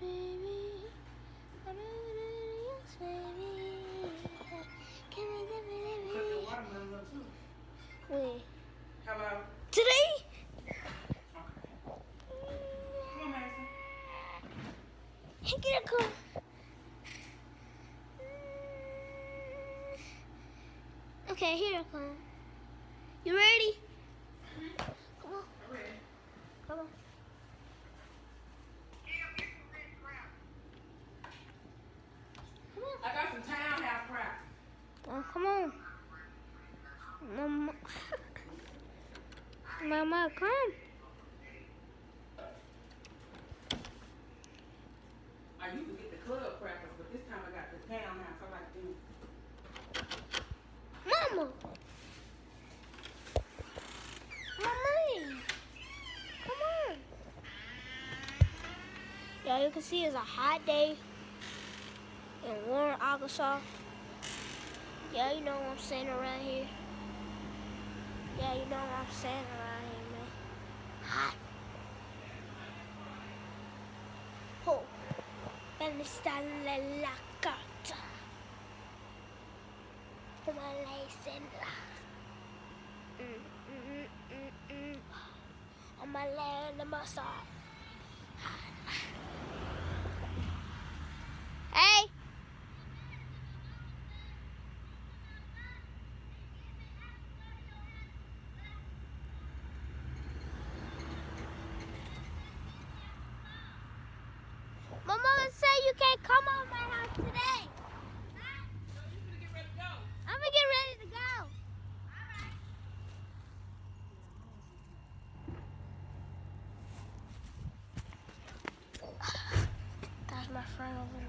baby. I that baby. Can we live it, baby? watermelon too. Wait. Hello. Today? Come on, Madison. Hey, get a. Okay, here I come. You ready? Mm-hmm. Come on, I'm ready. come on. Come on. I got some townhouse crap. Oh, come on. Mama. Mama, come. I used to get the club crackers, but this time I got the townhouse. I like them. Mama. Mommy. Come on. Yeah, you can see it's a hot day in Warren, Arkansas. Yeah, you know what I'm saying around here. Yeah, you know what I'm saying around here, man. Hot. Oh, ¿dónde está la la carta? Como le dicen la. Mm, mm, mm, mm. On my land, the massage. Hey! My mama said you can't come on my house today. So gonna get ready to go? I'm gonna get ready to go. That's my friend over.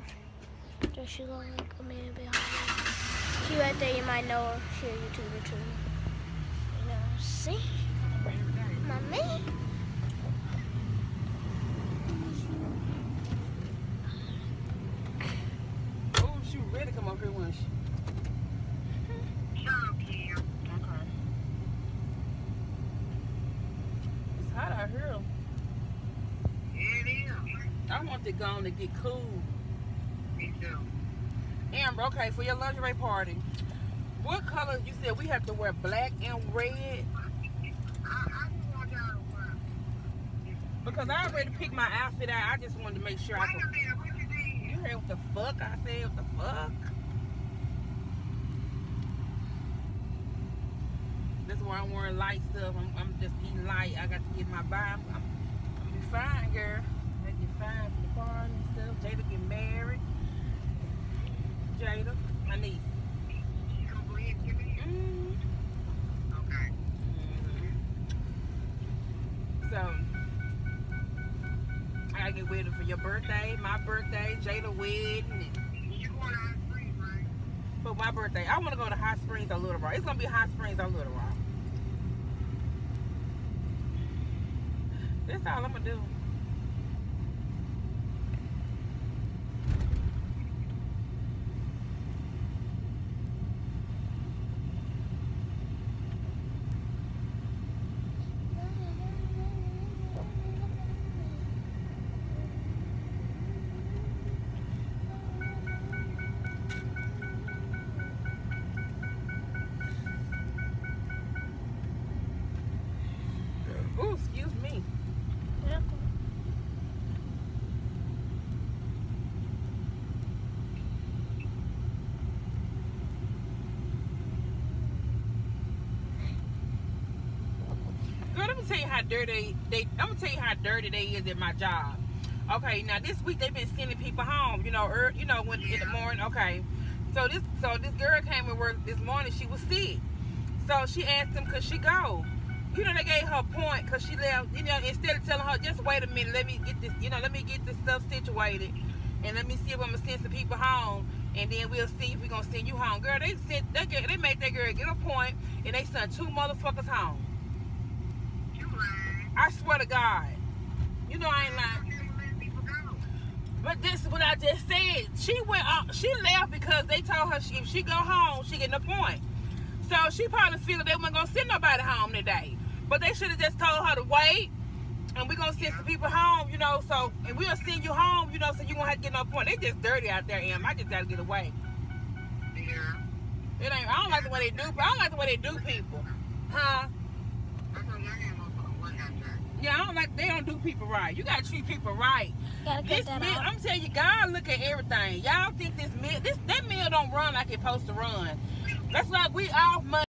There she go, like a minute behind me. She right there, you might know her. She a YouTuber too. You know, see? My man. Oh, she was ready to come up here, wasn't? Okay. It's hot out here. It is. I want to go on to get cool. Me too. Amber, okay, for your lingerie party, what color you said we have to wear black and red? I, I just want y'all to work. Because I already picked my outfit out. I just wanted to make sure I Wait a could. minute, you You heard what the fuck I said? What the fuck? That's why I'm wearing light stuff. I'm, I'm just eating light. I got to get my vibe. I'm, I'm gonna be fine, girl. I get fine for the party and stuff. Jada get married. Jada, my niece. She gonna go ahead and get me? Mm. Okay. So I get ready for your birthday, my birthday, Jada wedding, You going out of free, right? for my birthday. I want to go to Hot Springs or Little Rock. It's gonna be Hot Springs or Little Rock. That's all I'm gonna do. How dirty they. I'm gonna tell you how dirty they is at my job. Okay, now this week they've been sending people home. You know, er, you know when in the morning. Okay, so this so this girl came to work this morning. She was sick, so she asked them could she go. You know they gave her a point because she left. You know instead of telling her just wait a minute, let me get this. You know let me get this stuff situated, and let me see if I'm gonna send some people home, and then we'll see if we're gonna send you home. Girl, they sent they get, they made that girl get a point, and they sent two motherfuckers home. I swear to God. You know I ain't lying. You letting people go. But this is what I just said. She went out, she left because they told her she, if she go home, she getting a point. So she probably feel they weren't gonna send nobody home today. But they should have just told her to wait. And we're gonna send some people home, you know, so and we'll send you home, you know, so you won't have to get no point. They just dirty out there, Em. I just gotta get away. Yeah. It ain't I don't like the way they do I don't like the way they do people. Huh? That's what young ain't gonna work out there. Yeah, I don't like they don't do people right. You gotta treat people right. Gotta This that meal, out. I'm telling you, God look at everything. Y'all think this meal, this that meal don't run like it's supposed to run. That's like we off money.